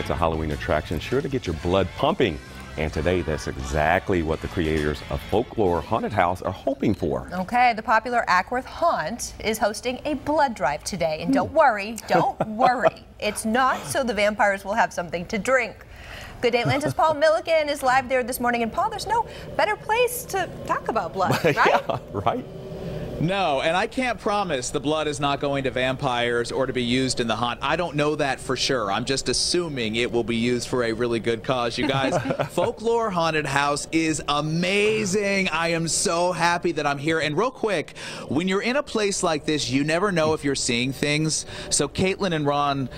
It's a Halloween attraction sure to get your blood pumping. And today, that's exactly what the creators of Folklore Haunted House are hoping for. Okay, the popular Acworth Haunt is hosting a blood drive today. And don't hmm. worry, don't worry. It's not so the vampires will have something to drink. Good Day Atlanta's Paul Milliken is live there this morning. And Paul, there's no better place to talk about blood, right? yeah, right? No, and I can't promise the blood is not going to vampires or to be used in the hunt. I don't know that for sure. I'm just assuming it will be used for a really good cause. You guys, Folklore Haunted House is amazing. I am so happy that I'm here. And real quick, when you're in a place like this, you never know if you're seeing things. So Caitlin and Ron,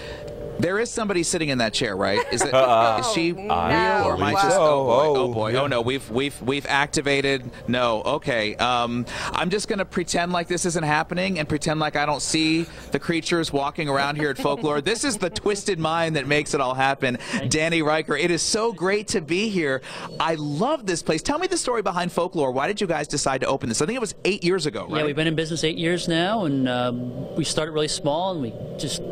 there is somebody sitting in that chair, right? Is it? Uh, is she no. real or am I Wow. just? Oh boy! Oh Oh, boy! yeah. Oh no! We've we've we've activated. No. Okay. Um, I'm just gonna pretend like this isn't happening and pretend like I don't see the creatures walking around here at Folklore. this is the twisted mind that makes it all happen. Danny Riker, it is so great to be here. I love this place. Tell me the story behind Folklore. Why did you guys decide to open this? I think it was eight years ago, right? Yeah, we've been in business eight years now, and um, we started really small, and we just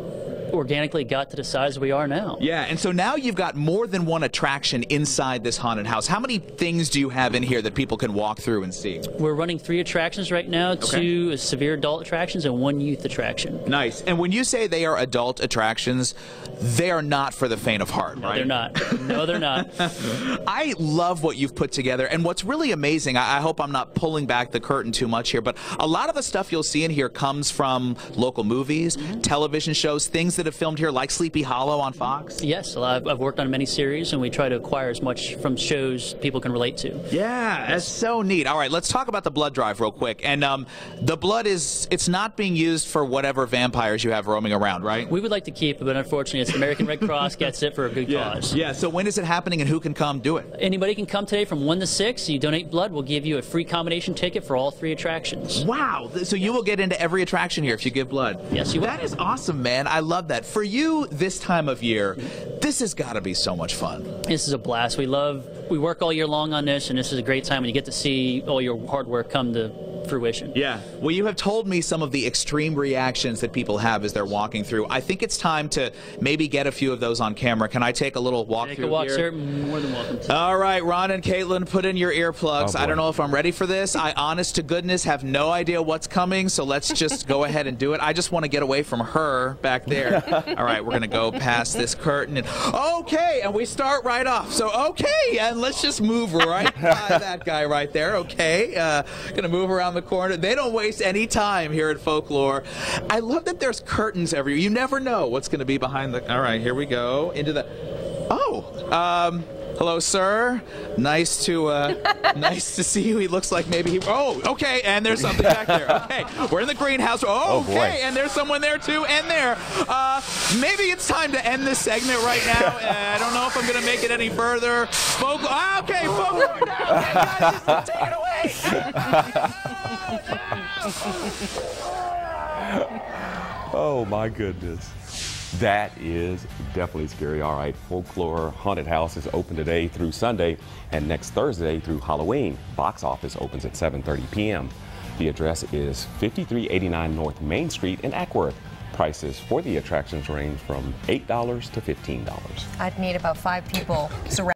organically got to the size we are now. Yeah, and so now you've got more than one attraction inside this haunted house. How many things do you have in here that people can walk through and see? We're running three attractions right now: two severe adult attractions and one youth attraction. Nice. And when you say they are adult attractions, they are not for the faint of heart, right? They're not. No, they're not. I love what you've put together. And what's really amazing, I, I hope I'm not pulling back the curtain too much here, but a lot of the stuff you'll see in here comes from local movies, mm-hmm. television shows, things that have filmed here, like Sleepy Hollow on Fox. Yes, I've, worked on many series, and we try to acquire as much from shows people can relate to. Yeah, that's so neat. All right, let's talk about the blood drive real quick. And um, the blood is, it's not being used for whatever vampires you have roaming around, right? We would like to keep it, but unfortunately, it's the American Red Cross gets it for a good cause. Yeah, so when is it happening and who can come do it? Anybody can come today from 1 to 6. You donate blood, we'll give you a free combination ticket for all three attractions. Wow. So you will get into every attraction here if you give blood. Yes, you will. That is awesome, man. I love that. For you this time of year, this has got to be so much fun. This is a blast. We love, we work all year long on this, and this is a great time when you get to see all your hard work come to fruition. Yeah. Well, you have told me some of the extreme reactions that people have as they're walking through. I think it's time to maybe get a few of those on camera. Can I take a little walk through? Take through a walk, here? sir. More than welcome to. All right, Ron and Caitlin, put in your earplugs. Oh, I don't know if I'm ready for this. I, honest to goodness, have no idea what's coming, so let's just go ahead and do it. I just want to get away from her back there. All right, we're going to go past this curtain. And, okay, and we start right off. So, okay, and let's just move right by that guy right there. Okay, uh, going to move around the corner. They don't waste any time here at Folklore. I love that there's curtains everywhere. You never know what's going to be behind the. All right, here we go into the. Oh, um, hello, sir. Nice to uh, nice to see you. He looks like maybe he. Oh, okay. And there's something back there. Okay, we're in the greenhouse. Oh, Oh, okay. And there's someone there too. And there. Uh, maybe it's time to end this segment right now. Uh, I don't know if I'm gonna make it any further. Folk. Ah, okay, folklore. Now, okay, guys, just take it away. Oh my goodness. That is definitely scary. All right, Folklore Haunted House is open today through Sunday and next Thursday through Halloween. Box office opens at 7:30 p.m. The address is 5389 North Main Street in Acworth. Prices for the attractions range from $8 to $15. I'd need about five people surrounding.